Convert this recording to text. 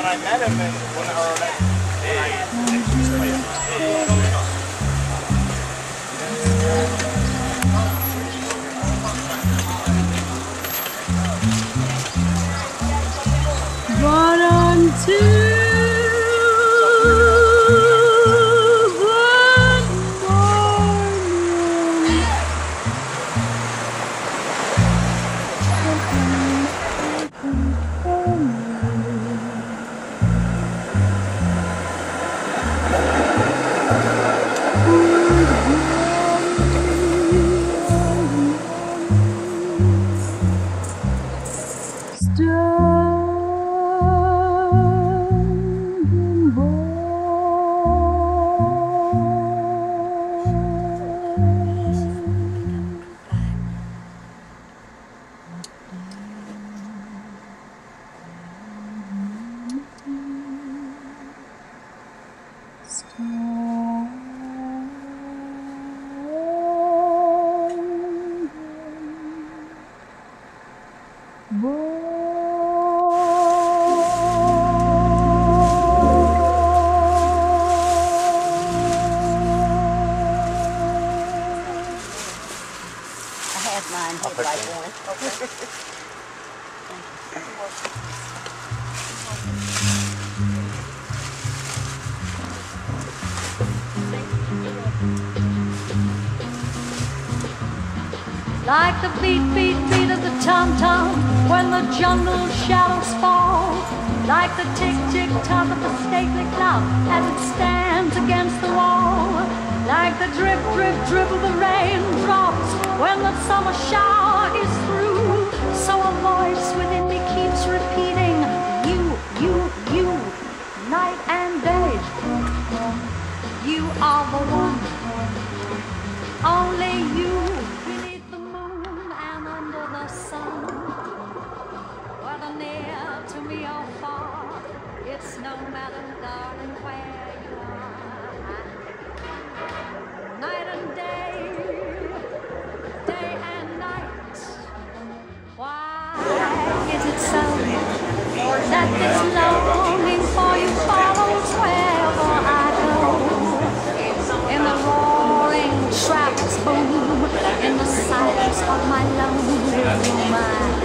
when I met him, and when, or when until the Like the beat, beat, beat of the tom-tom when the jungle shadows fall. Like the tick, tick, tock of the stately clock as it stands against the wall. Like the drip, drip, drip of the raindrops when the summer shower is through. So a voice within me keeps repeating, you, you, you, night and day. You are the one. Of my lonely